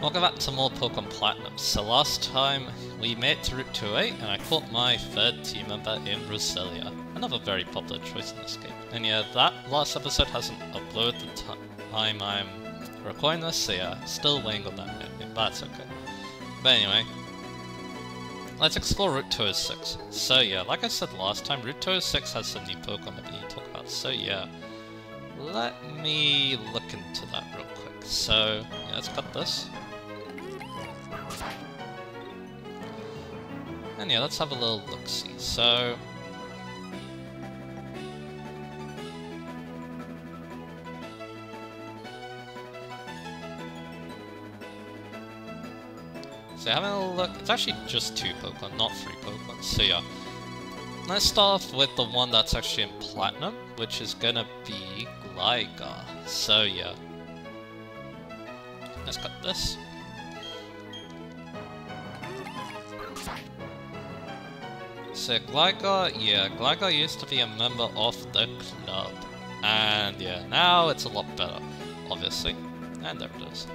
Welcome back to more Pokemon Platinum. So last time we made to Route 208 and I caught my third team member in Roselia. Another very popular choice in this game. And yeah, that last episode hasn't uploaded the time I'm recording this, so yeah, still waiting on that but that's okay. But anyway, let's explore Route 206. So yeah, like I said last time, Route 206 has some new Pokemon that we need to talk about, so yeah. Let me look into that real quick. So, yeah, let's cut this. And yeah, let's have a little look-see. So... So having a look, it's actually just two Pokemon, not three Pokemon, so yeah. Let's start off with the one that's actually in Platinum, which is gonna be Gligar. So yeah. Let's cut this. So Gligar, yeah, Gligar used to be a member of the club. And yeah, now it's a lot better, obviously. And there it is.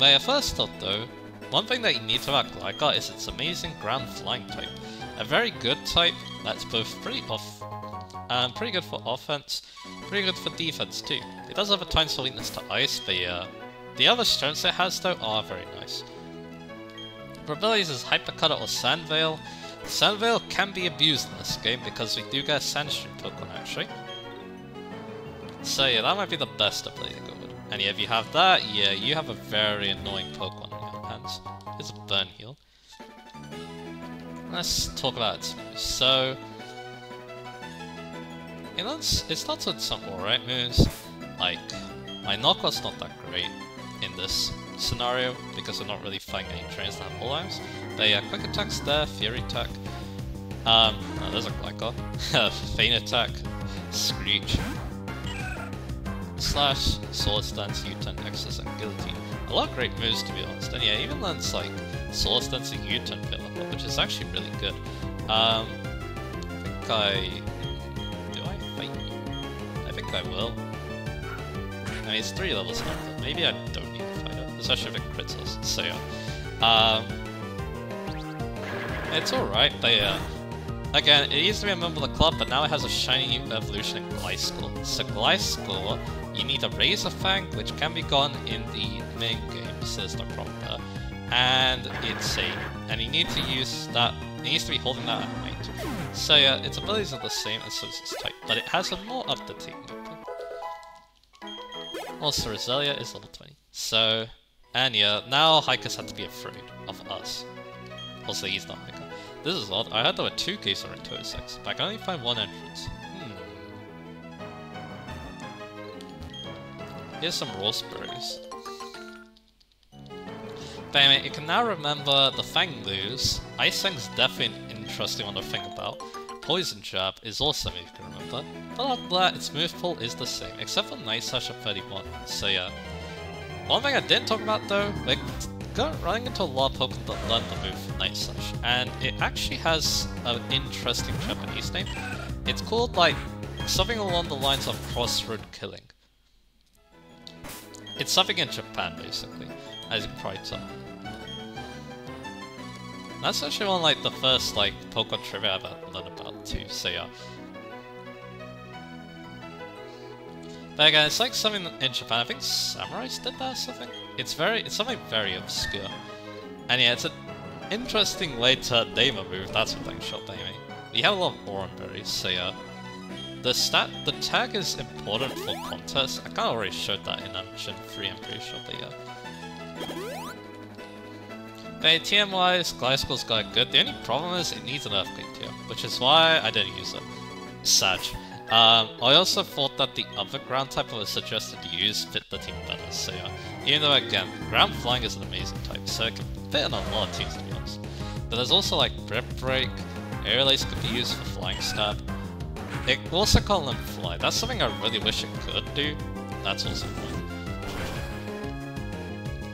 But first thought though, one thing that you need to about Gligar is its amazing ground flying type. A very good type that's both pretty off um, pretty good for offense, pretty good for defense too. It does have a tiny weakness to ice, but yeah. The other strengths it has though are very nice. Abilities is Hyper Cutter or Sand Veil. Sand Veil can be abused in this game because we do get a Sandstream Pokemon actually. So yeah, that might be the best ability to go with. And yeah, if you have that, yeah, you have a very annoying Pokemon in your hands. It's a Burn Heal. Let's talk about its. So, you know, it's, it starts with some alright moves. Like, my Knockout's not that great in this scenario because I'm not really fighting any trains that have arms. But yeah, quick attacks there, fury attack. Um, oh, there's a Gligar. Feint attack, screech, slash, Swords Dance, U-turn, Nexus, and guillotine. A lot of great moves to be honest. And yeah, even it's like Swords Dance and U-turn build up, which is actually really good. Um, I think I do I fight you? I think I will. I mean, it's three levels now, maybe I don't crits us, so yeah. Um, it's alright, but yeah. Again, it used to be a member of the club, but now it has a shiny evolution in Gliscor. So Gliscor, you need a Razor Fang, which can be gotten in the main game, says the prompter, and it's a, and you need to use that, it needs to be holding that at night. So yeah, its abilities are the same and so its type, but it has a more updated also, Roselia is level 20. So, and yeah, now Hikers have to be afraid of us. Also, he's not Hiker. This is odd. I heard there were two cases in 206, but I can only find one entrance. Hmm. Here's some raspberries. But anyway, you can now remember the Fang moves. Ice Fang's definitely an interesting one to think about. Poison Jab is also if you can remember. But than that, its move pool is the same, except for Night Slash at 31. So yeah. One thing I didn't talk about though, we're running into a lot of Pokemon that learn the move Night Slash, and it actually has an interesting Japanese name. It's called like something along the lines of Crossroad Killing. It's something in Japan basically, as you probably tell. That's actually one like the first like Pokemon trivia I've ever learned about too, so yeah. But again, it's like something in Japan, I think Samurais did that or something? It's very, it's something very obscure. And yeah, it's an interesting way to name a move, that's what I'm shot anyway. We have a lot of Oran Berries, so yeah. The stat, the tag is important for contests. I kind of already showed that in Gen 3, I'm pretty sure, but yeah. But TM-wise, Gliscor's got good. The only problem is it needs an Earthquake TM, which is why I didn't use it. Sag. Um, I also thought that the other ground type I was suggested to use fit the team better, so yeah. Even though, again, ground flying is an amazing type, so it can fit in a lot of teams to be honest. But there's also like Breath Break, Aerial Ace could be used for Flying Stab. It also them Fly, that's something I really wish it could do. That's also fun.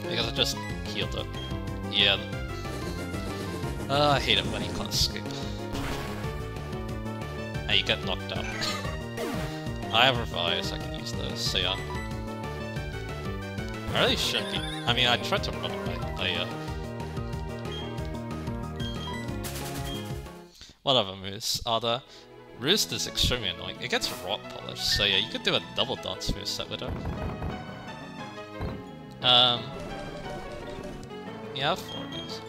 Because I just healed it. Yeah. Uh, I hate it when you can't escape. And you get knocked out. I have revives, I can use those, so yeah. I really should be. I mean, I tried to run away, but yeah. What other there? Roost is extremely annoying. It gets rock polish, so yeah, you could do a double dance move set with it. Um, yeah, four moves.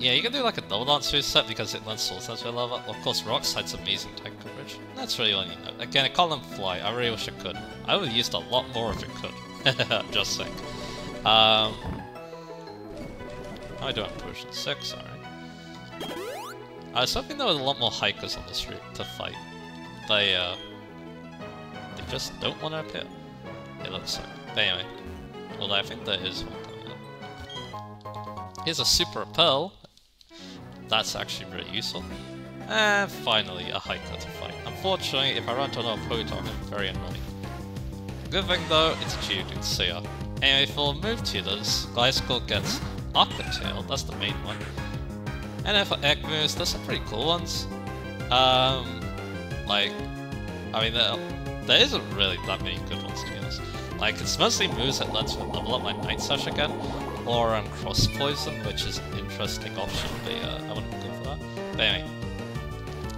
Yeah, you can do like a double dance move set because it lets Soul Sense level. Of course, Rock Slide's amazing tank coverage. That's really all you know. Again, I call them fly. I really wish it could. I would have used a lot more if it could. Just saying. Um, I doing? Potion 6, alright. I was hoping there was a lot more hikers on this route to fight. They, uh... They just don't want to appear. It looks like. But anyway. Although I think there is one coming up. Here's a Super Pearl. That's actually really useful. And finally, a hiker to fight. Unfortunately, if I run to another Poketon, I'm very annoying. Good thing though, it's Geodude, so yeah. Anyway, for move tutors, Gliscor gets Aqua Tail, that's the main one. And then for egg moves, there's some pretty cool ones. Um, like, I mean, there, there isn't really that many good ones to be honest. Like, it's mostly moves that lets me level up my Night Slash again, or um, Cross Poison, which is an interesting option, but uh, I wouldn't go for that. But anyway,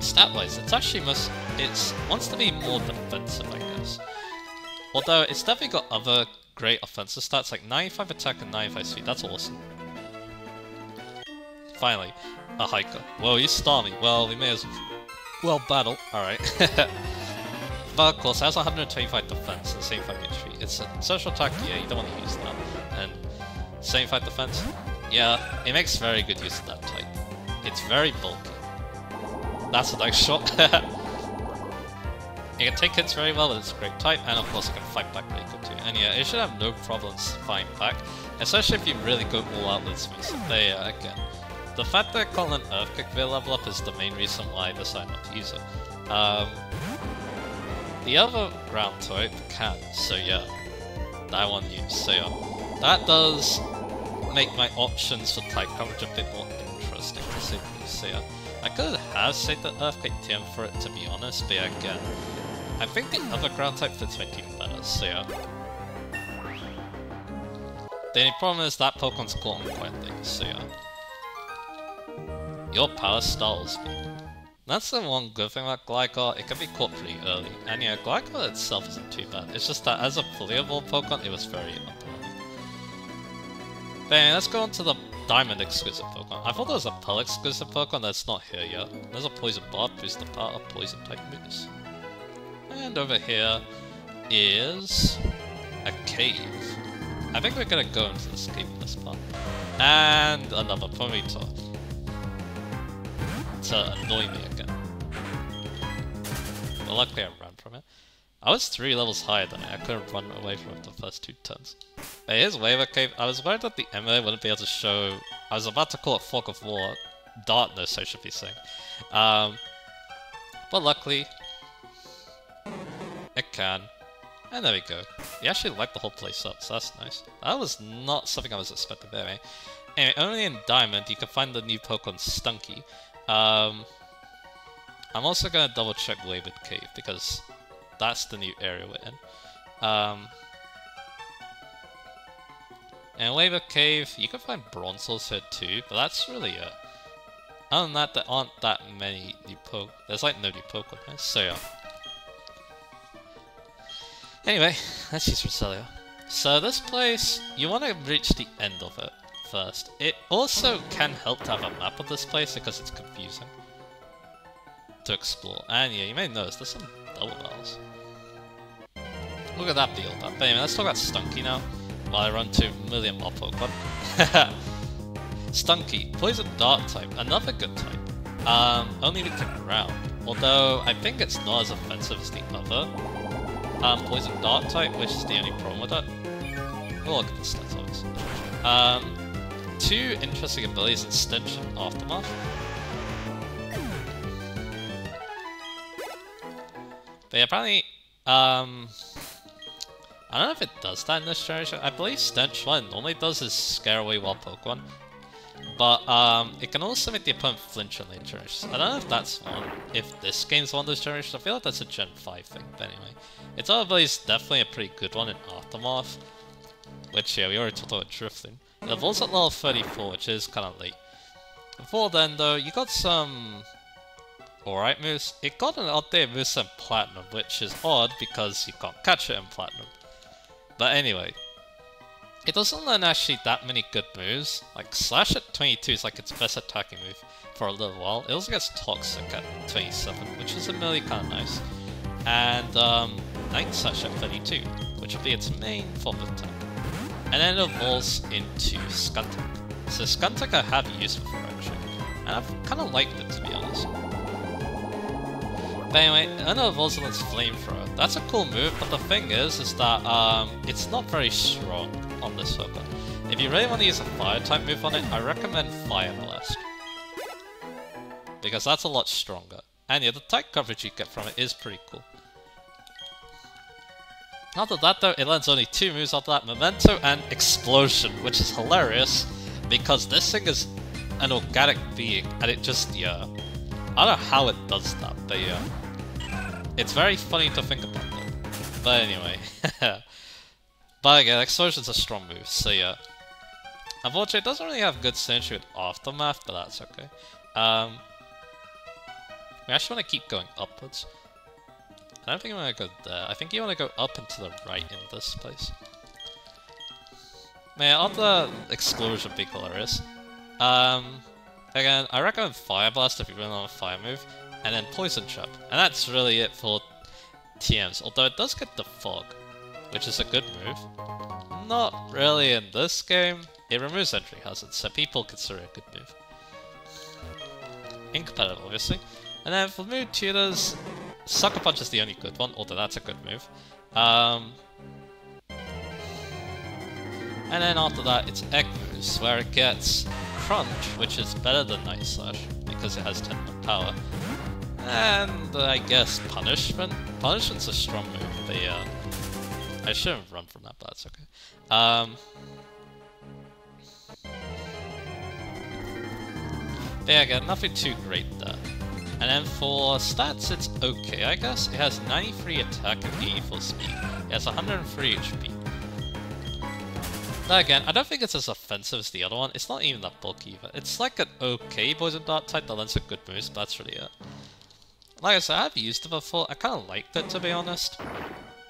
stat-wise, it's actually must, it's wants to be more defensive, I guess. Although it's definitely got other great offensive stats, like 95 attack and 95 speed, that's awesome. Finally, a hiker. Well, you star me. Well, we may as well battle. Alright. but of course, it has 125 defense and 75 HP. It's a social attack, yeah, you don't want to use that. And 75 defense, yeah, it makes very good use of that type. It's very bulky. That's a nice shot. it can take hits very well, but it's a great type, and of course it can fight back really good too. And yeah, it should have no problems fighting back, especially if you really go all out with move. There, again. The fact that calling Earthquake Veil level up is the main reason why I decided not to use it. Um, the other ground type can, so yeah, that one use, so yeah. That does make my options for type coverage a bit more interesting to say so yeah. I could have saved the Earthquake TM for it to be honest, but again, I think the other ground type fits my team better, so yeah. The only problem is that Pokemon's on quite late, so yeah. Your power stalls me. That's the one good thing about Gligar, it can be caught pretty early. And yeah, Gligar itself isn't too bad, it's just that as a playable Pokemon, it was very. Anyway, let's go on to the Diamond exclusive Pokemon. I thought there was a Pearl exclusive Pokemon that's not here yet. There's a Poison Barb, boost the power of Poison type moves. And over here is a cave. I think we're gonna go into this cave this part. And another Ponyta to annoy me again. But luckily I ran. I was three levels higher than it, I couldn't run away from the first two turns. But here's Wayward Cave. I was worried that the emulator wouldn't be able to show... I was about to call it Fog of War. Darkness, I should be saying. Um, but luckily, it can. And there we go. We actually light the whole place up, so that's nice. That was not something I was expecting anyway. Anyway, only in Diamond you can find the new Pokemon Stunky. Um, I'm also going to double check Wayward Cave because that's the new area we're in. Um, and Wayward Cave, you can find Bronzors here too, but that's really it. Other than that, there aren't that many new. There's like no new Pokemon here, so yeah. Anyway, let's use Roselia. So this place, you want to reach the end of it first. It also can help to have a map of this place because it's confusing to explore. And yeah, you may notice there's some double bells. Look at that build up. Anyway, let's talk about Stunky now, while I run to a million more Pokemon. Stunky, Poison Dark type, another good type. Um, only to ground, although I think it's not as offensive as the other. Um, Poison Dark type, which is the only problem with it. Look at the stats obviously. Um, two interesting abilities in Stench and Aftermath. They apparently, um, I don't know if it does that in this generation. I believe Stench, it normally does is scare away wild Pokemon. But um, it can also make the opponent flinch on late generations. I don't know if that's one, if this game's one of those generations. I feel like that's a Gen 5 thing, but anyway. Its other definitely a pretty good one in Aftermath. Which, yeah, we already talked about Drifloon. It evolves at level 34, which is kind of late. Before then, though, you got some alright moves. It got an update moves in Platinum, which is odd because you can't catch it in Platinum. But anyway, it doesn't learn actually that many good moves. Like Slash at 22 is like its best attacking move for a little while. It also gets Toxic at 27, which is really kind of nice. And um, Night Slash at 32, which would be its main form of attack. And then it evolves into Skuntank. So Skuntank I have used before actually, and I've kind of liked it to be honest. Anyway, it evolves into Flamethrower. That's a cool move, but the thing is, is that um, it's not very strong on this Pokemon. If you really want to use a fire type move on it, I recommend Fire Blast. Because that's a lot stronger. And yeah, the type coverage you get from it is pretty cool. After that though, it learns only two moves after that, Memento and Explosion, which is hilarious, because this thing is an organic being, and it just, yeah... I don't know how it does that, but yeah. It's very funny to think about though. But anyway. but again, Explosion's a strong move, so yeah. Unfortunately, it doesn't really have good synergy with Aftermath, but that's okay. Um, we actually want to keep going upwards. I don't think I'm gonna go there. I think you want to go up and to the right in this place. Man, the explosion be hilarious. Um, again, I recommend Fire Blast if you run on a fire move, and then Poison Trap. And that's really it for TMs, although it does get Defog, which is a good move. Not really in this game. It removes entry hazards, so people consider it a good move. Incompatible, obviously. And then for move tutors, Sucker Punch is the only good one, although that's a good move. Um, and then after that, it's Egg Moves, where it gets Crunch, which is better than Night Slash, because it has 10 more power. And uh, I guess Punishment? Punishment's a strong move, but yeah. I shouldn't run from that, but that's okay. Um, yeah, again, nothing too great there. And then for stats, it's okay, I guess. It has 93 attack and 84 speed. It has 103 HP. Now again, I don't think it's as offensive as the other one. It's not even that bulky either. It's like an okay Poison Dark type that lends a good moves, but that's really it. Like I said, I've used it before. I kind of liked it, to be honest.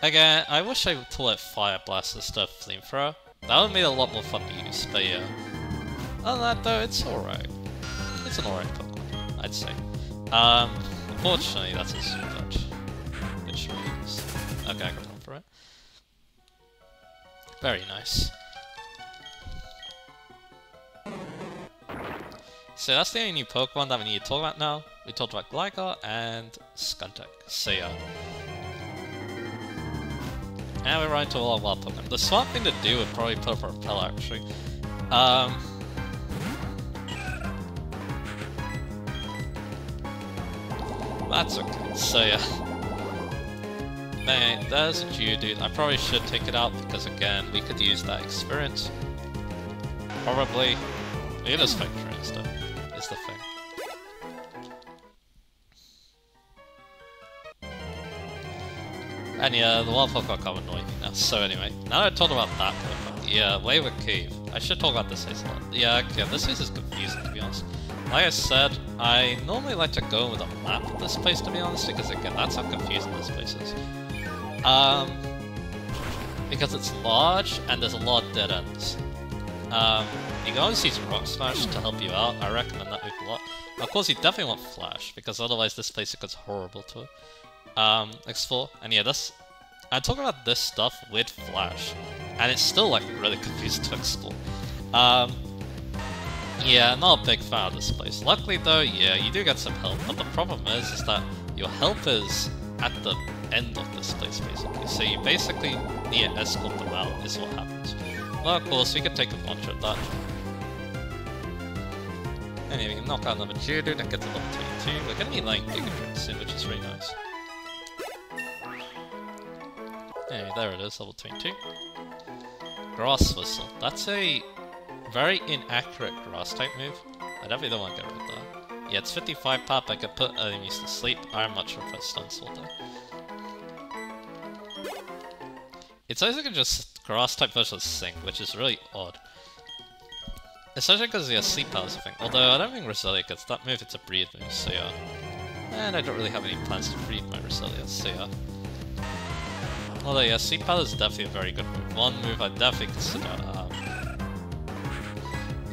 Again, I wish I would call it Fire Blast instead of Flamethrower. That would make a lot more fun to use, but yeah. Other than that though, it's alright. It's an alright Pokemon, I'd say. Um, unfortunately, that's a super touch. Which means... Okay, I got one for it. Very nice. So that's the only new Pokemon that we need to talk about now. We talked about Gligar and Skuntank. So yeah. And we're right to all our wild Pokemon. The smart thing to do would probably put up a Repel actually. Um, That's okay. So yeah. Man, there's a Geodude. I probably should take it out because again, we could use that experience. Probably. It is factory stuff, It's the thing. And yeah, the Pokemon kind of annoying me now. So anyway, now that I talked about that yeah, Wayward Cave. I should talk about this place a lot. Yeah, okay, this place is confusing to be honest. Like I said, I normally like to go with a map of this place to be honest, because again, that's how confusing this place is. Um, because it's large and there's a lot of dead ends. Um, you can always use Rock Smash to help you out, I recommend that a lot. Of course, you definitely want Flash, because otherwise this place gets horrible to um, explore. And yeah, this I talk about this stuff with Flash, and it's still like really confusing to explore. Um, yeah, not a big fan of this place. Luckily though, yeah, you do get some help, but the problem is, is that your help is at the end of this place, basically. So you basically need to escort them out, is what happens. Well, of course, we can take advantage of that. Anyway, knock out another Geodude and get to level 22. We're gonna be like Giga soon, which is really nice. Anyway, there it is, level 22. Grass Whistle. That's a very inaccurate grass type move. I definitely don't want to get rid of that. Yeah, it's 55 pop, I could put enemies to sleep. I'm not much prefer Stun Spore though. It's basically just grass type versus sync, which is really odd. Especially because he has sleep powers, I think. Although I don't think Roselia gets that move, it's a breed move, so yeah. And I don't really have any plans to breed my Roselia, so yeah. Although yeah, sleep power is definitely a very good move. One move I definitely consider um,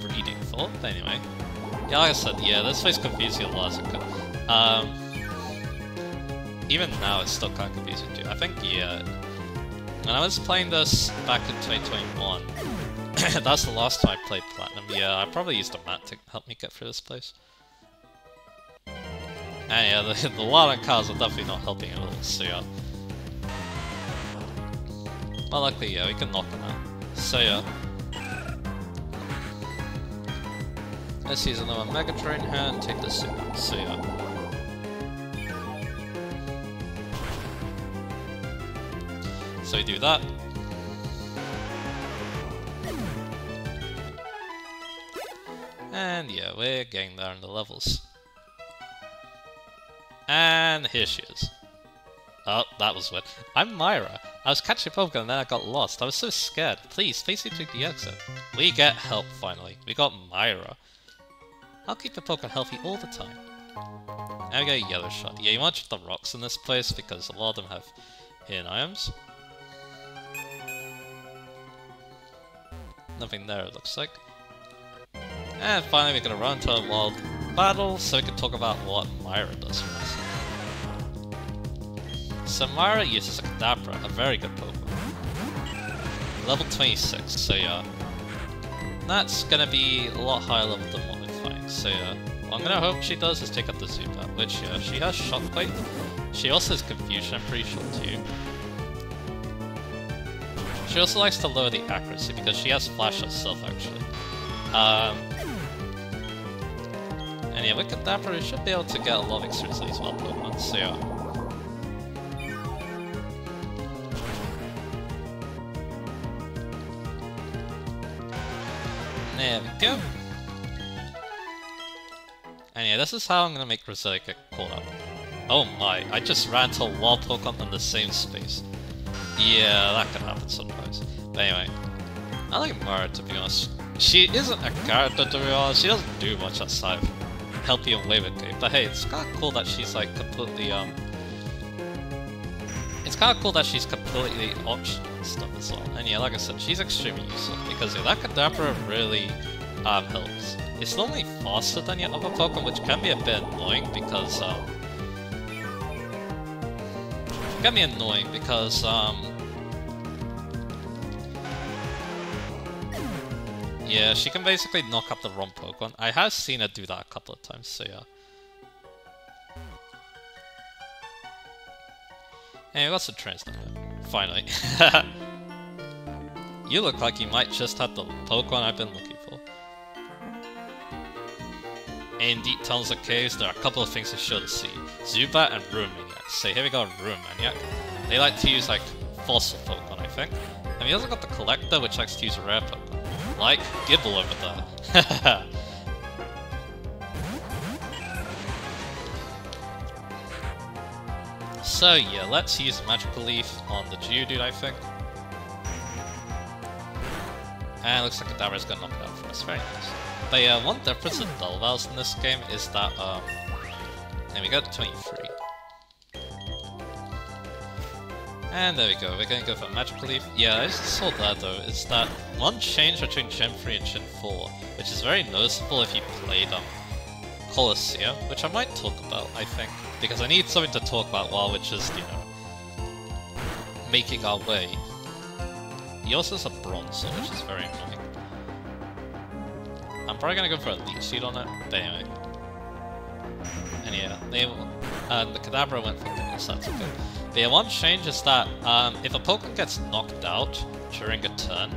breeding for, anyway. Yeah, like I said, yeah, this place confused you a lot. Um, even now, it's still kind of confusing too. I think, yeah, when I was playing this back in 2021, That's the last time I played Platinum. Yeah, I probably used a mat to help me get through this place. And yeah, the, the of cars are definitely not helping at all, so yeah. Well, luckily, yeah, we can knock them out. So yeah. Let's use another Mega Drain here and take this out, so yeah. So we do that. And yeah, we're getting there in the levels. And here she is. Oh, that was weird. I'm Mira. I was catching Pokemon and then I got lost. I was so scared. Please, face me to the exit. We get help, finally. We got Mira. I'll keep the Pokemon healthy all the time. Now we got a Yellow Shard. Yeah, you want the rocks in this place because a lot of them have hidden items. Nothing there, it looks like. And finally we're gonna run to a wild battle so we can talk about what Mira does for us. So Mira uses a Kadabra, a very good Pokemon. Level 26, so yeah. That's gonna be a lot higher level than what we're fighting, so yeah. What I'm gonna hope she does is take up the Zubat, which yeah, she has Shockwave. She also has Confusion, I'm pretty sure too. She also likes to lower the accuracy because she has Flash herself actually. Um, and yeah, with Kadabra, we should be able to get a lot of experience with these Pokemon, so yeah. There we go. And yeah, this is how I'm gonna make Roselia get caught up. Oh my, I just ran to wild Pokemon in the same space. Yeah, that can happen sometimes. But anyway, I like Mira to be honest. She isn't a character to be honest, she doesn't do much outside of you in Wayward Cave. But hey, it's kind of cool that she's like completely um. It's kind of cool that she's completely optional and stuff as well. And yeah, like I said, she's extremely useful because yeah, that Kadabra really um helps. It's normally faster than your other Pokemon, which can be a bit annoying because um. Can be annoying because um Yeah, she can basically knock up the wrong Pokemon. I have seen her do that a couple of times, so yeah. Hey, what's the translate? Finally. you look like you might just have the Pokemon I've been looking for. In deep tunnels of caves, there are a couple of things to show to see. Zubat and Ruin Maniac. So here we go, Ruin Maniac. They like to use like fossil Pokemon, I think. And we also got the Collector, which likes to use rare Pokemon like Gible over there. so yeah, let's use Magical Leaf on the Geodude, I think. And looks like Kadabra's gonna knock it out for us, very nice. But yeah, one difference with Dull in this game is that, um, and we got 23. And there we go, we're gonna go for Magical Leaf. Yeah, I just saw that though, is that one change between Gen 3 and Gen 4, which is very noticeable if you played um, Colosseum, which I might talk about, I think, because I need something to talk about while we're just, you know, making our way. He also has a Bronze, which is very annoying. I'm probably gonna go for a Leech Seed on it, but anyway. And yeah, they, and the Kadabra went for Goodness, that's okay. The one change is that um, if a Pokemon gets knocked out during a turn,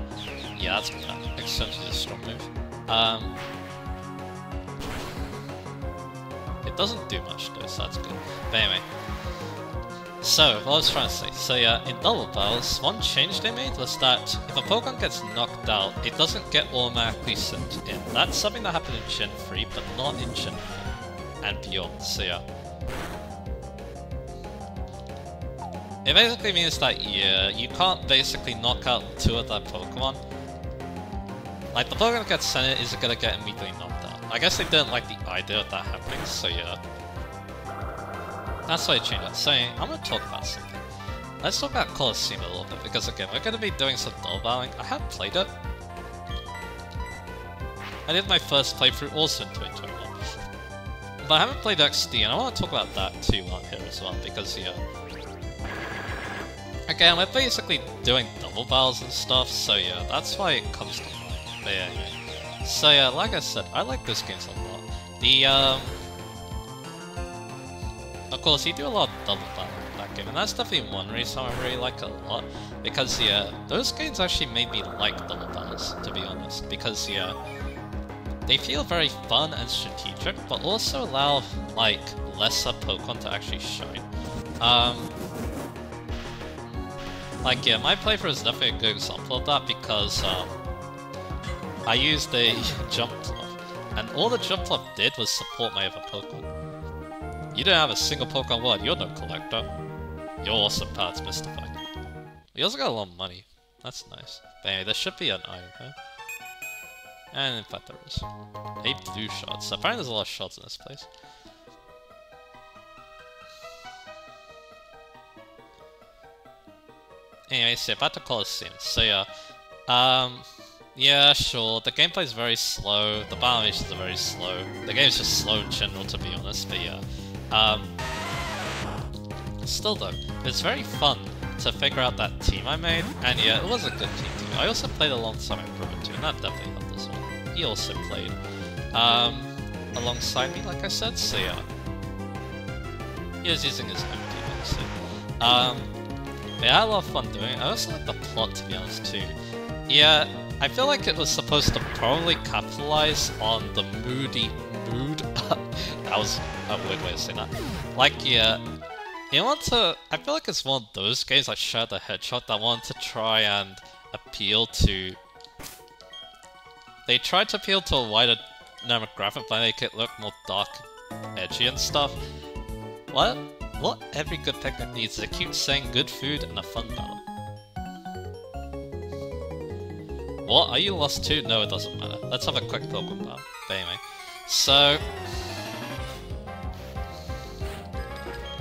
yeah, that's uh, essentially a strong move. Um, it doesn't do much though, so that's good. But anyway, So, what I was trying to say, so yeah, in Double Battles, one change they made was that if a Pokemon gets knocked out, it doesn't get automatically sent in. That's something that happened in Gen 3, but not in Gen 4 and beyond, so yeah. It basically means that, yeah, you can't basically knock out two of that Pokemon. Like, the Pokemon that gets sent in isn't gonna get immediately knocked. I guess they didn't like the idea of that happening, so yeah. That's why I changed it. So, I'm gonna talk about something. Let's talk about Colosseum a little bit, because again, we're gonna be doing some double battling. I have played it. I did my first playthrough also in 2021. But I haven't played XD, and I want to talk about that too on here as well, because yeah, Again, we're basically doing double battles and stuff, so yeah, that's why it comes to mind. So yeah, like I said, I like those games a lot. The, um... Of course, you do a lot of double battle in that game, and that's definitely one reason I really like it a lot. Because, yeah, those games actually made me like double battles, to be honest. Because, yeah, they feel very fun and strategic, but also allow, like, lesser Pokemon to actually shine. Um, like, yeah, my playthrough is definitely a good example of that because um, I used a jump club, and all the Jumpluff did was support my other Pokemon. You don't have a single Pokemon word, you're no collector. You're awesome parts mystified. We also got a lot of money. That's nice. But anyway, there should be an iron here. And in fact there is. Eight blue shots. Apparently there's a lot of shots in this place. Anyway, so about to Colosseum. So yeah, um, yeah, sure. The gameplay is very slow. The battle animations are very slow. The game is just slow in general, to be honest. But yeah, um, still though, it's very fun to figure out that team I made. And yeah, it was a good team too. I also played alongside my brother too, and that definitely helped as well. He also played um, alongside me, like I said. So yeah, he was using his own team, obviously. Um, yeah, I had a lot of fun doing it. I also like the plot, to be honest, too. Yeah, I feel like it was supposed to probably capitalize on the moody mood. that was oh, a weird way to say that. Like, yeah, you want to... I feel like it's one of those games like Shadow the Hedgehog that want to try and appeal to... They tried to appeal to a wider demographic by make it look more dark, edgy and stuff. What? What every good picnic needs is a cute saying, good food, and a fun battle. What? Are you lost too? No, it doesn't matter. Let's have a quick Pokemon battle. But anyway. So...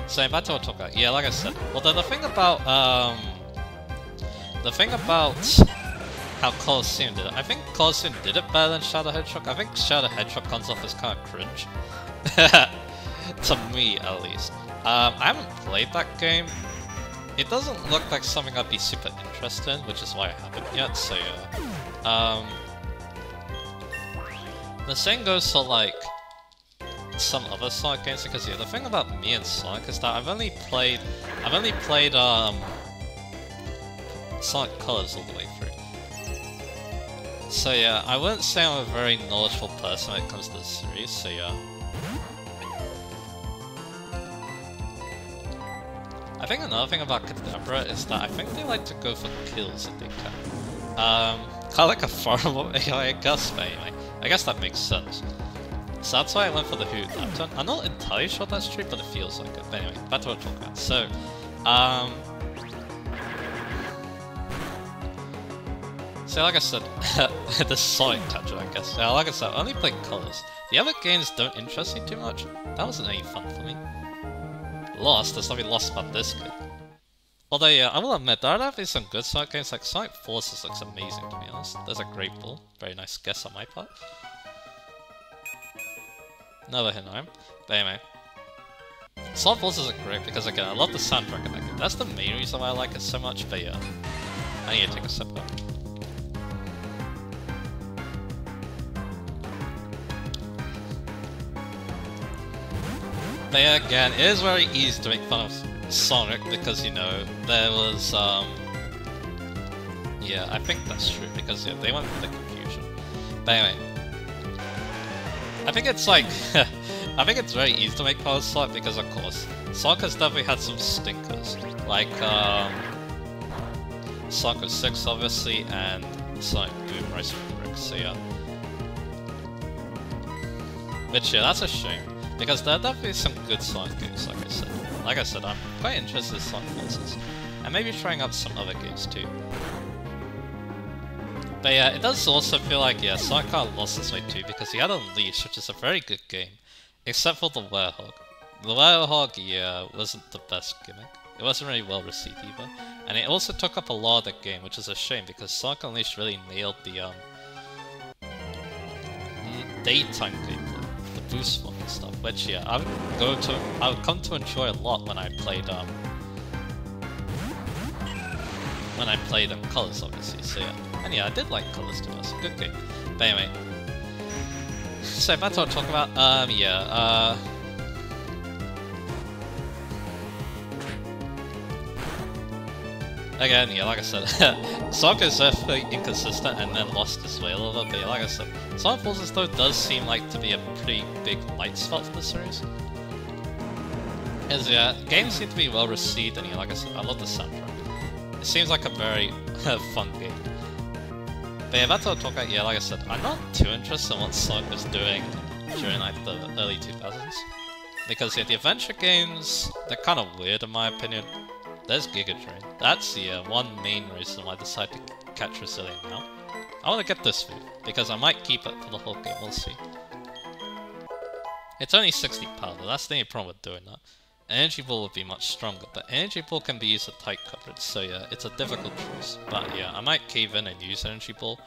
So back to talk about. Yeah, like I said. Although the thing about, um... The thing about how Colosseum did it. I think Colosseum did it better than Shadow Hedgehog. I think Shadow Hedgehog comes off as kind of cringe. to me, at least. Um, I haven't played that game. It doesn't look like something I'd be super interested in, which is why I haven't yet, so yeah. Um, the same goes for like some other Sonic games because yeah, the thing about me and Sonic is that I've only played I've only played um Sonic Colors all the way through. So yeah, I wouldn't say I'm a very knowledgeable person when it comes to the series, so yeah. Think another thing about Kadabra is that I think they like to go for kills if they can. Um, kind of like a farm AI, but anyway. I guess that makes sense. So that's why I went for the Hoot Lapton. I'm not entirely sure that's true, but it feels like it. But anyway, that's what I'm talking about. So, um... So like I said, the Sonic touch, I guess. Yeah, like I said, I only play colors. The other games don't interest me too much. That wasn't any fun for me. Lost, there's nothing lost about this game. Although, yeah, I will admit, there are definitely some good Sonic games, like Sonic Forces looks amazing, to be honest. There's a great ball. Very nice guess on my part. Another Hinheim. But anyway. Sonic Forces are great because, again, I love the soundtrack in that game. That's the main reason why I like it so much, but yeah. I need to take a back. But yeah, again, it is very easy to make fun of Sonic because, you know, there was, um... Yeah, I think that's true because yeah, they went for the confusion. But anyway. I think it's like... I think it's very easy to make fun of Sonic because, of course, Sonic has definitely had some stinkers, like um, Sonic 6, obviously, and Sonic Boom Race Brick. So yeah, which yeah, that's a shame because there are definitely some good Sonic games, like I said. Like I said, I'm quite interested in Sonic Forces, and maybe trying out some other games too. But yeah, it does also feel like, yeah, Sonic kind of lost his way too, because he had Unleashed, which is a very good game, except for the Werehog. The Werehog, yeah, wasn't the best gimmick. It wasn't really well received either. And it also took up a lot of the game, which is a shame, because Sonic Unleashed really nailed the, um, daytime gameplay, one and stuff, which, yeah, I would go to, I would come to enjoy a lot when I played, um, when I played um, Colors, obviously, so yeah. And yeah, I did like Colors too, it's a good game. But anyway. So that's what I'm talking about. Um, yeah, uh... Again, yeah, like I said, Sonic is definitely inconsistent and then lost his way a little bit, but yeah, like I said, Sonic Forces though does seem like to be a pretty big light spot for the series. Because yeah, games seem to be well received and yeah, like I said, I love the soundtrack. It seems like a very fun game. But yeah, that's what I'm talking about. Yeah, like I said, I'm not too interested in what Sonic was doing during like the early 2000s. Because yeah, the adventure games, they're kind of weird in my opinion. There's Giga Drain. That's the uh, one main reason why I decided to catch Resilient now. I want to get this food, because I might keep it for the whole game, we'll see. It's only 60 powder, that's the only problem with doing that. Energy Ball would be much stronger, but Energy Ball can be used at tight coverage, so yeah, it's a difficult choice. But yeah, I might cave in and use Energy Ball.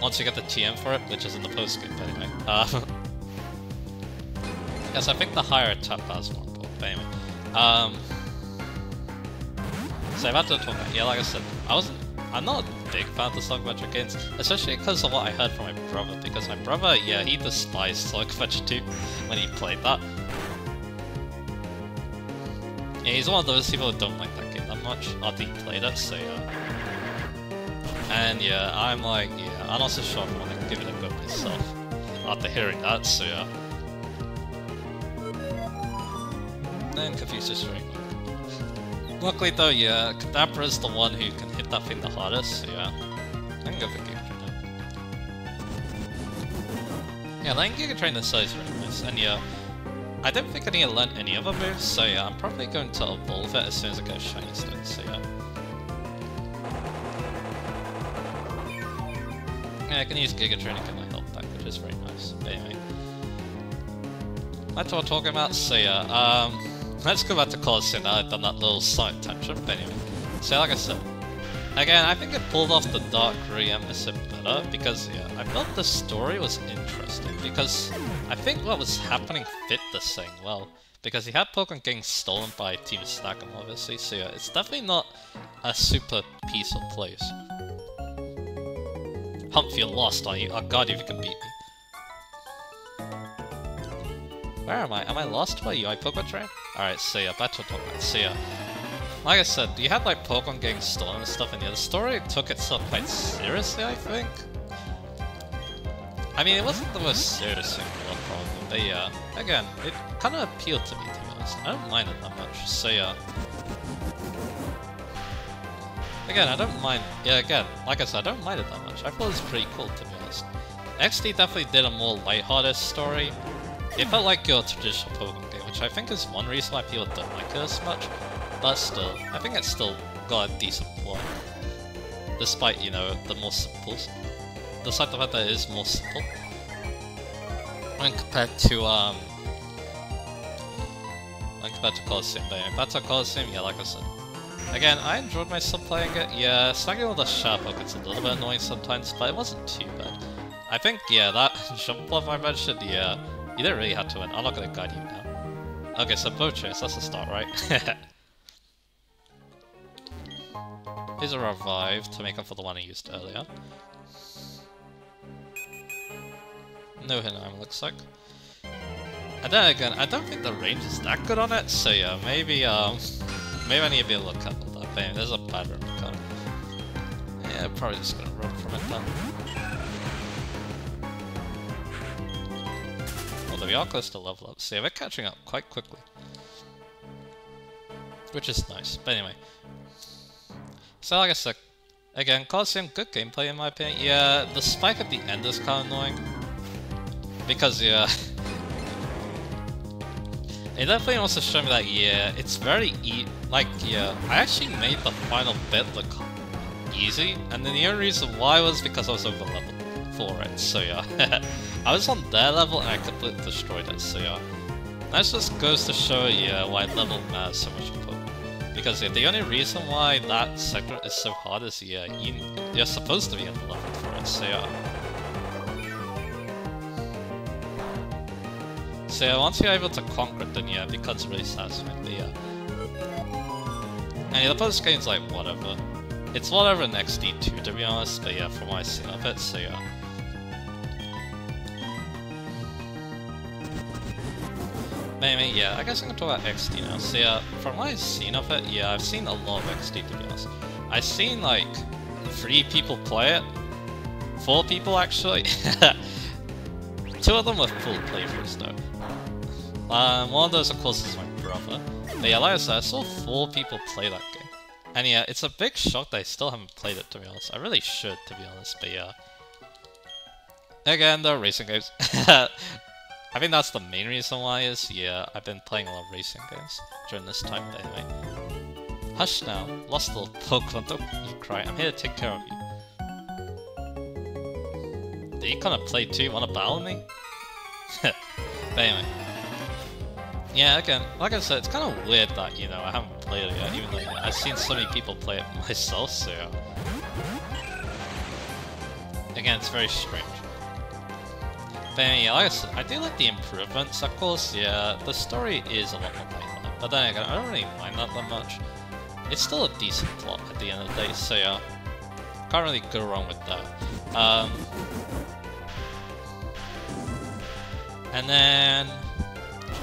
Once you get the TM for it, which is in the post-game anyway. Uh, yes, I think the higher attack is more important, but anyway. Um, so about to talk about, yeah, like I said, I wasn't, I'm not a big fan of the Sonic Adventure games, especially because of what I heard from my brother, because my brother, yeah, he despised Sonic Adventure 2 when he played that. Yeah, he's one of those people who don't like that game that much after he played it, so yeah. And yeah, I'm like, yeah, I'm also sure I want to give it a go myself after hearing that, so yeah. And Confucius Ring. Luckily though, yeah, Kadabra is the one who can hit that thing the hardest, so yeah. I can go for Giga Drain now. Yeah, letting Giga Drain inside is really nice, and yeah, I don't think I need to learn any other moves, so yeah, I'm probably going to evolve it as soon as I get Shiny Stone, so yeah. Yeah, I can use Giga Drain to get my health back, which is very nice. But anyway. That's what I'm talking about, so yeah, um, let's go back to Colosseum now I've done that little side tangent, but anyway. So like I said, again, I think it pulled off the Dark Re-Emisode better, because yeah, I felt the story was interesting, because I think what was happening fit the thing well, because he had Pokemon getting stolen by Team Snag'em, obviously, so yeah, it's definitely not a super peaceful place. Hump, you're lost, are you? Oh god, if you can beat me. Where am I? Am I lost by you? I Pokemon Train? Alright, see ya. Battle Pokemon, see ya. Like I said, you had like Pokemon getting stolen and stuff, yeah, the story took itself quite seriously, I think. I mean, it wasn't the most serious thing problem, but yeah, again, it kind of appealed to me, to be honest. I don't mind it that much, so yeah. Again, I don't mind, yeah, again, like I said, I don't mind it that much. I thought it was pretty cool, to be honest. XD definitely did a more lighthearted story. It felt like your traditional Pokemon game, which I think is one reason why people don't like it as much. But still, I think it's still got a decent plot. Despite, you know, the more simple despite the fact that it is more simple when compared to um when compared to Colosseum. But anyway, back to Colosseum, yeah, like I said. Again, I enjoyed myself playing it. Yeah, snagging all the Sharpo gets a little bit annoying sometimes, but it wasn't too bad. I think, yeah, that jump off I mentioned, yeah, you don't really have to win. I'm not gonna guide you now. Okay, so bow chase, that's a start, right? Here's a revive to make up for the one I used earlier. No Hinam looks like. And then again, I don't think the range is that good on it, so yeah, maybe um maybe I need to be a little careful that. Bam, there's a pattern of. Yeah, probably just gonna run from it then. Although we are close to level up, so yeah, we're catching up quite quickly. Which is nice, but anyway. So like I said, again, Colosseum, good gameplay in my opinion. Yeah, the spike at the end is kind of annoying. Because, yeah... it definitely wants to show me that, yeah, it's very e- like, yeah, I actually made the final bit look easy, and then the only reason why was because I was over level for it, so yeah. I was on their level and I completely destroyed it, so yeah. That just goes to show, yeah, uh, why level matters so much because yeah, the only reason why that sector is so hard is yeah, you, you're supposed to be at the level for it, so yeah. So yeah, once you're able to conquer it, then yeah, it becomes really satisfying, but yeah. And yeah, the post game's like, whatever. It's whatever in XD2 to be honest, but yeah, from what I've seen of it, so yeah. Maybe, yeah, I guess I'm gonna talk about XD now. See, yeah, from what I've seen of it, yeah, I've seen a lot of XD to be honest. I've seen like three people play it. Four people actually. Two of them were full playthroughs though. Um, one of those of course is my brother. But yeah, like I said, I saw four people play that game. And yeah, it's a big shock that I still haven't played it to be honest. I really should to be honest, but yeah. Again, they're racing games. I think that's the main reason why is, yeah, I've been playing a lot of racing games during this time, but anyway. Hush now, lost little Pokemon, don't cry, I'm here to take care of you. Do you kind of play too, wanna battle me? but anyway. Yeah, again, like I said, it's kind of weird that, you know, I haven't played it yet, even though I've seen so many people play it myself, so... Again, it's very strange yeah, like I I do like the improvements, of course, yeah, the story is a lot more playful, but then again, I don't really mind that that much. It's still a decent plot at the end of the day, so yeah, can't really go wrong with that. Um, and then,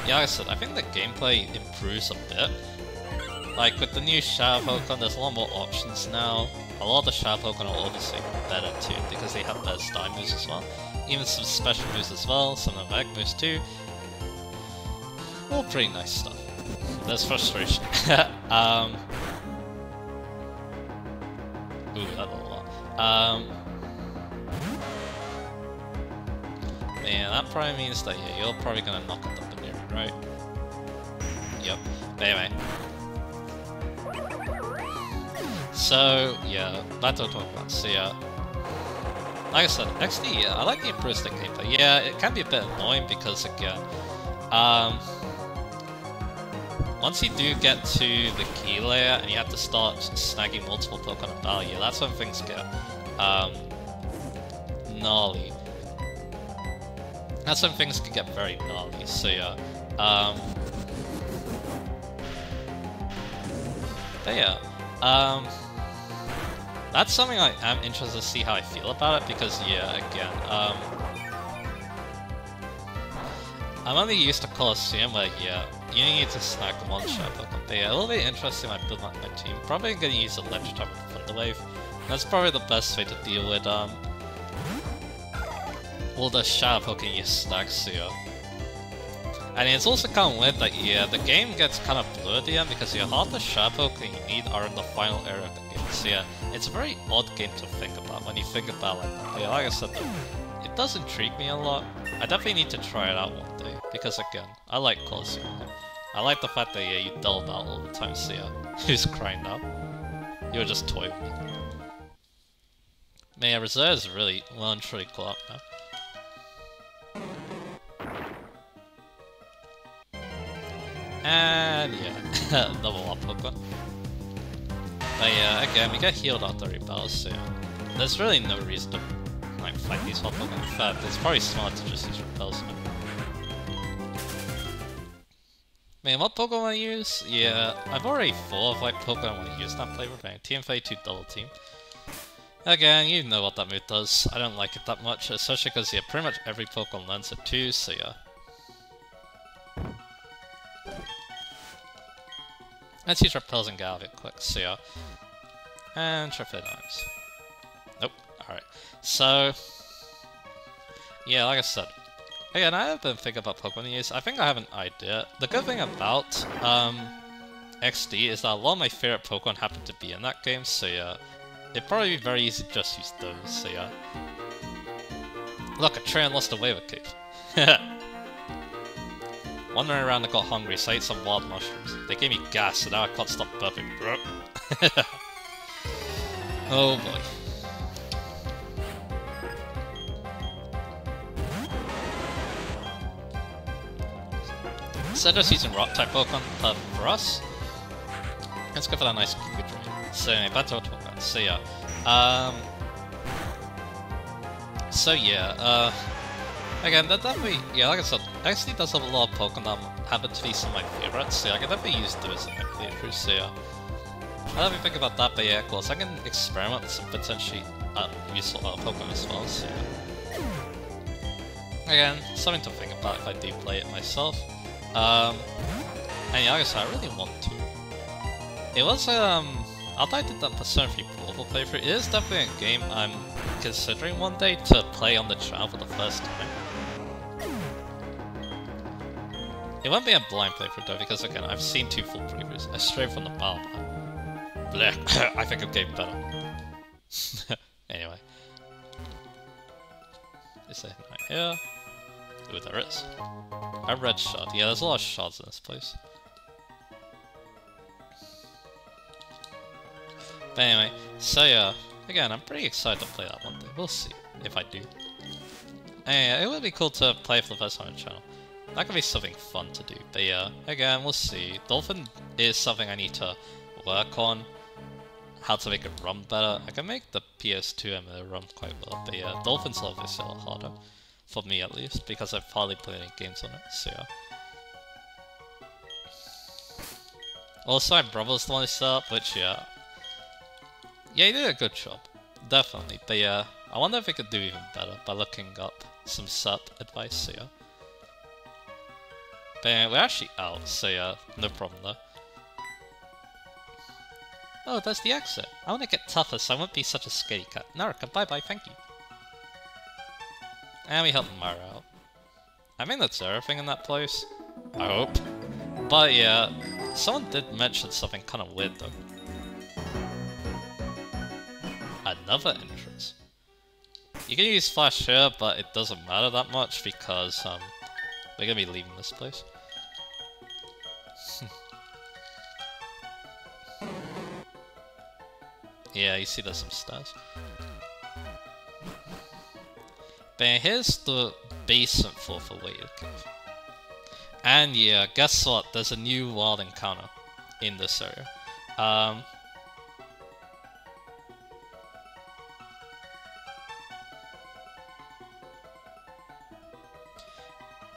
yeah, like I said, I think the gameplay improves a bit. Like, with the new Shadow Pokemon, there's a lot more options now. A lot of the Shadow Pokemon are obviously better too, because they have better style moves as well even some special moves as well, some of the moves too. All pretty nice stuff. There's frustration. um, ooh, that a lot. Um, man, that probably means that yeah, you're probably gonna knock out the Baneri, right? Yep. But anyway. So, yeah, that's what I'm talking about. So yeah, like I said, XD, I like the improved gameplay. Yeah, it can be a bit annoying because, again, um, once you do get to the Key Lair and you have to start snagging multiple Pokemon in battle, yeah, that's when things get um, gnarly. That's when things can get very gnarly, so yeah. Um, but yeah, um, that's something I am interested to see how I feel about it, because, yeah, again, um... I'm only used to Colosseum, where, yeah, you need to snack one shot Pokemon. But yeah, it'll be interesting I build up my team. Probably gonna use Ledge type Thunderwave. That's probably the best way to deal with, um... All the Shadow Pokemon you stack, so yeah. And it's also kind of weird that, yeah, the game gets kind of the end because yeah, half the Shadow Pokemon you need are in the final area of the game. So yeah, it's a very odd game to think about when you think about it like that. Yeah, like I said, it does intrigue me a lot. I definitely need to try it out one day because again, I like Colosseum. I like the fact that yeah, you dull out all the time. So yeah, who's crying now? You were just toying. Man, yeah, Reserve is really well and truly cool up now. And yeah, level up Pokemon. But yeah, again, we get healed after repels, so there's really no reason to like fight these hot Pokemon. In fact, it's probably smart to just use repels now. Man, what Pokemon I use? Yeah, I've already thought of like Pokemon I want to use that flavor thing. TM32 Double Team. Again, you know what that move does. I don't like it that much, especially because yeah, pretty much every Pokemon learns it too, so yeah. Let's use Repels and Galvin quick, so yeah. And Trifid Arms. Nope. Alright. So, yeah, like I said, Again, I have been thinking about Pokemon use. I think I have an idea. The good thing about um, XD is that a lot of my favorite Pokemon happen to be in that game, so yeah. It'd probably be very easy to just use those, so yeah. Look, a train lost a wave cave. Wandering around I got hungry, so I ate some wild mushrooms. They gave me gas, so now I can't stop burping. oh boy. Instead of using rock type Pokemon uh, for us, let's go for that nice Giga Drain. So anyway, back to our Pokemon. So yeah. Um So yeah, uh again that definitely yeah, like I said, actually does have a lot of Pokemon that happen to be some of my favorites, so yeah, I can definitely use those in my playthrough, so yeah. I don't even think about that, but yeah, cool. So I can experiment with some potentially uh, useful uh, Pokemon as well, so yeah. Again, something to think about if I do play it myself. Um, and yeah, like I said, I really want to. It was, um, although I did that Persona 3 Portable playthrough, it is definitely a game I'm considering one day to play on the channel for the first time. It won't be a blind playthrough though, because again, I've seen two full playthroughs, uh, straight from the battle Blech, I think I'm getting better. anyway. Is there right here? Ooh, there is. A red shard. Yeah, there's a lot of shards in this place. But anyway, so yeah, again, I'm pretty excited to play that one day. We'll see if I do. And yeah, it would be cool to play for the first time on the channel. That could be something fun to do. But yeah, again, we'll see. Dolphin is something I need to work on. How to make it run better. I can make the PS2 emulator run quite well, but yeah, Dolphin's obviously a lot harder. For me at least, because I've hardly played any games on it, so yeah. Also, my brother's the one set up, which, yeah. Yeah, he did a good job. Definitely. But yeah, I wonder if we could do even better by looking up some setup advice, so yeah. But we're actually out, so yeah, no problem there. Oh, there's the exit. I want to get tougher so I won't be such a scaredy cat. Naraka, bye-bye, thank you. And we help Mira out. I think that's everything in that place. I hope. But yeah, someone did mention something kind of weird though. Another entrance. You can use flash here, but it doesn't matter that much because um, we're gonna be leaving this place. Yeah, you see there's some stars. But here's the basement for Wayward Cave. And yeah, guess what? There's a new wild encounter in this area. Um,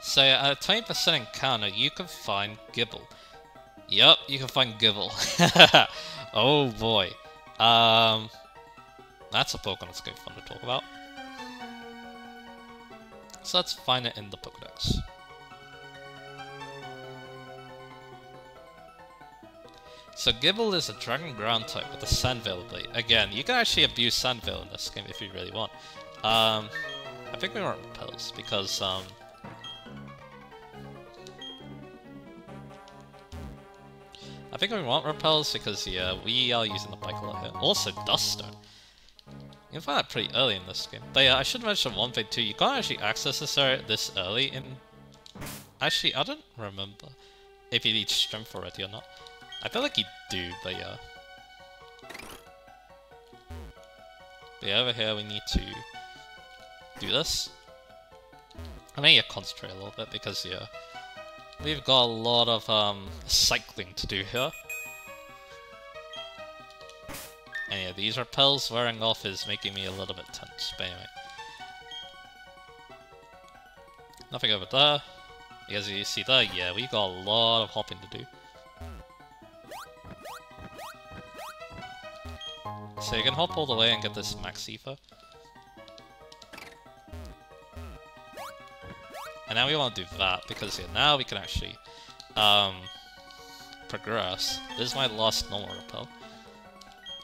so at a 20% encounter, you can find Gible. Yup, you can find Gible. oh boy. Um, that's a Pokemon that's going to be fun to talk about. So let's find it in the Pokedex. So Gible is a Dragon Ground type with a Sandveil ability. Again, you can actually abuse Sandveil in this game if you really want. Um, I think we want Repels because um, think we want repels because yeah, we are using the bike a lot here. Also Dusk Stone. You can find that pretty early in this game. But yeah, I should mention one thing too. You can't actually access this area this early in... Actually, I don't remember if you need strength already or not. I feel like you do, but yeah. But yeah, over here we need to do this. I need to concentrate a little bit because yeah, we've got a lot of um, cycling to do here. And yeah, these repels wearing off is making me a little bit tense, but anyway. Nothing over there. As you see there, yeah, we've got a lot of hopping to do. So you can hop all the way and get this Max Ether. And now we want to do that, because yeah, now we can actually um, progress. This is my last normal repel.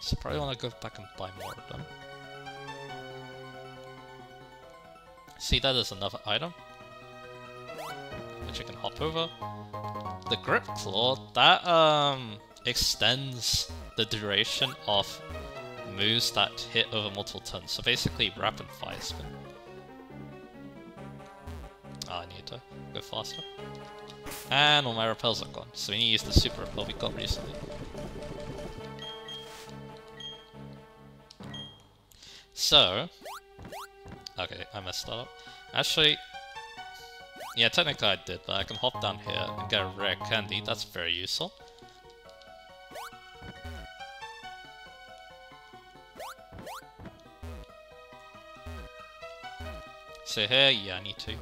So probably want to go back and buy more of them. See, that is another item. which you can hop over. The Grip Claw, that um extends the duration of moves that hit over multiple turns, so basically rapid fire spin. I need to go faster. And all my repels are gone, so we need to use the super repel we got recently. So, okay, I messed that up. Actually, yeah, technically I did, but I can hop down here and get a rare candy, that's very useful. So here, yeah, I need to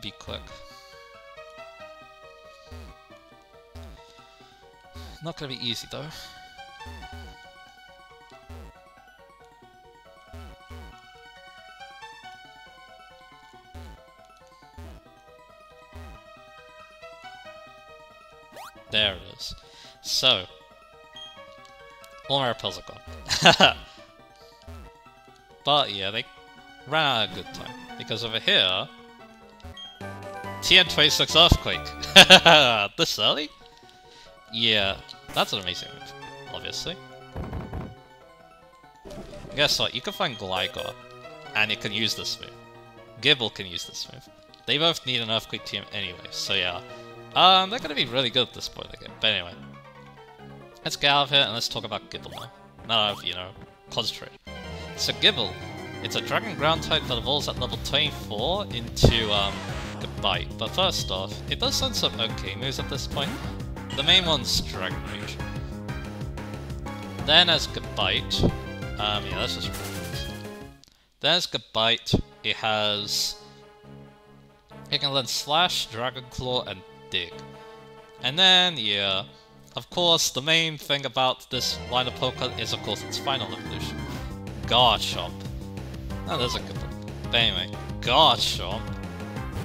be quick. Not gonna be easy though. There it is. So, all my repels are gone. but yeah, they ran out a good time. Because over here, TM26 Earthquake. this early? Yeah, that's an amazing move, obviously. Guess what, you can find Gligar, and it can use this move. Gible can use this move. They both need an Earthquake team anyway, so yeah. Um, they're gonna be really good at this point game. But anyway, let's get out of here and let's talk about Gible now. Now I've, you know, concentrated. So Gible, it's a Dragon Ground type that evolves at level 24 into um, Bite. But first off, it does send some okay moves at this point. The main one's Dragon Rage. Then as Gabite, um, yeah, that's just Then as Gabite, it has... It can learn Slash, Dragon Claw, and Dig. And then, yeah, of course, the main thing about this line of Pokemon is, of course, its final evolution. Garchomp. Oh, there's a good one. But anyway, Garchomp.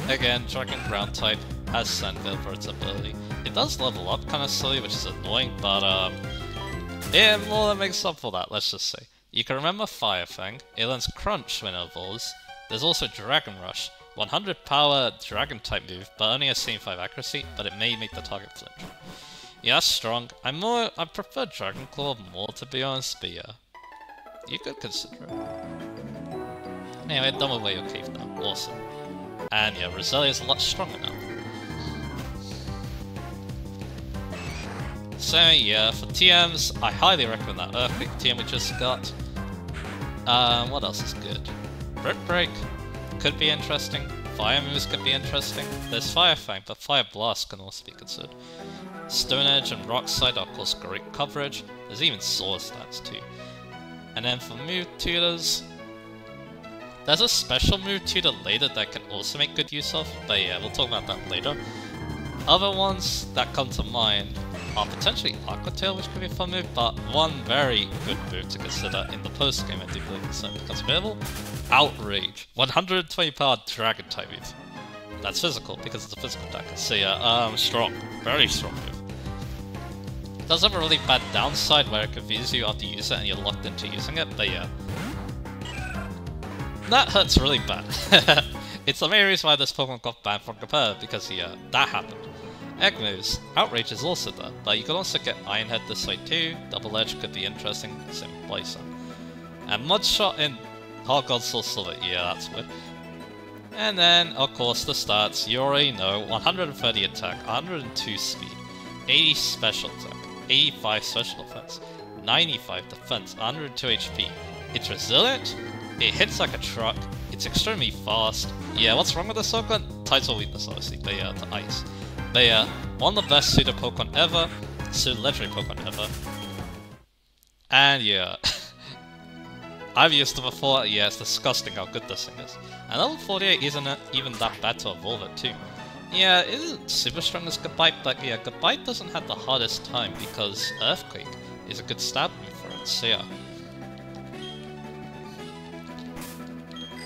Again, Dragon Ground type, has Sand Veil for its ability. It does level up kind of silly, which is annoying, but um, it more than makes up for that, let's just say. You can remember Fire Fang, it learns Crunch when it evolves. There's also Dragon Rush, 100 power dragon type move, but only has 75 accuracy, but it may make the target flinch. Yeah, that's strong. I'm more, I prefer Dragon Claw more to be honest, but yeah. You could consider it. Anyway, done with Wayward Cave now. Awesome. And yeah, Roselia is a lot stronger now. So yeah, for TMs, I highly recommend that Earthquake TM we just got. Um, what else is good? Brick Break could be interesting. Fire moves could be interesting. There's Fire Fang, but Fire Blast can also be considered. Stone Edge and Rock Slide are of course great coverage. There's even Swords Dance too. And then for move tutors, there's a special move tutor later that can also make good use of, but yeah, we'll talk about that later. Other ones that come to mind are potentially Aqua Tail, which could be a fun move, but one very good move to consider in the post game I do believe this becomes available, Outrage. 120 power Dragon type move. That's physical, because it's a physical attack. So yeah, um, strong. Very strong move. It does have a really bad downside where it confuses you after you use it and you're locked into using it, but yeah. That hurts really bad. it's the main reason why this Pokemon got banned from Compare, because yeah, that happened. Egg moves. Outrage is also there, but you can also get Iron Head this way too. Double Edge could be interesting, same place. And Mudshot in Heart Gold Soul Silver, yeah, that's good. And then, of course, the stats. You already know, 130 attack, 102 speed, 80 special attack, 85 special defense, 95 defense, 102 HP. It's resilient, it hits like a truck, it's extremely fast. Yeah, what's wrong with the Pokemon? Title weakness, obviously, but yeah, to ice. They are one of the best pseudo Pokemon ever, pseudo legendary Pokemon ever. And yeah, I've used it before, yeah, it's disgusting how good this thing is. And level 48 isn't even that bad to evolve it too. Yeah, it isn't super strong as Gabite, but yeah, Gabite doesn't have the hardest time because Earthquake is a good stab move for it, so yeah.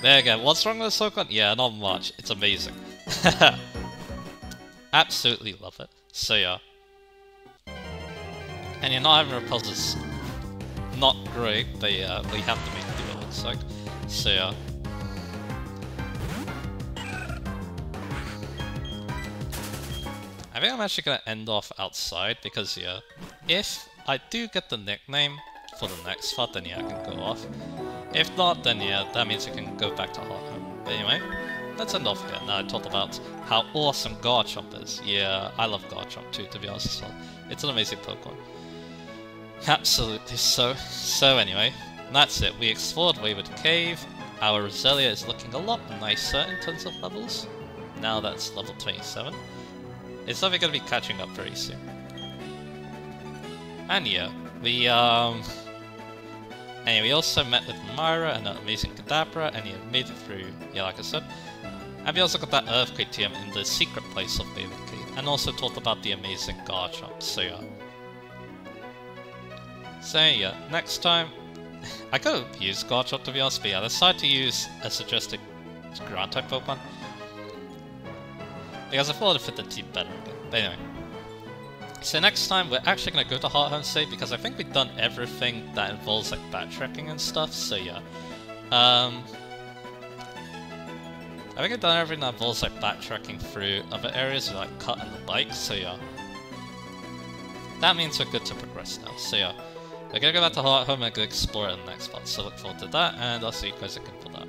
There go, what's wrong with Pokemon? Yeah, not much, it's amazing. Absolutely love it. So yeah. And you're not having repels is not great, but yeah, we have to make do it looks like. So yeah. I think I'm actually gonna end off outside because yeah, if I do get the nickname for the next spot, then yeah, I can go off. If not, then yeah, that means I can go back to Hearthome. But anyway, let's end off here. Now I talked about how awesome Garchomp is. Yeah, I love Garchomp too, to be honest well. It's an amazing Pokemon. Absolutely so. So anyway, that's it. We explored Wayward Cave. Our Roselia is looking a lot nicer in terms of levels. Now that's level 27. It's probably going to be catching up very soon. And yeah, we um... Anyway, we also met with Mira and that amazing Kadabra, and he made it through, yeah, like I said. And we also got that Earthquake TM in the secret place of Cave, and also talked about the amazing Garchomp, so yeah. So yeah, next time, I could have used Garchomp to be honest, but yeah, I decided to use a suggested ground type Pokemon. Because I thought it fit the team better. But anyway. So next time we're actually going to go to Hearthome State because I think we've done everything that involves like backtracking and stuff, so yeah. Um, I think I've done everything that involves like backtracking through other areas like cut and the bike, so yeah. That means we're good to progress now, so yeah. We're gonna go back to Hearthome and explore in the next part, so look forward to that, and I'll see you guys again for that.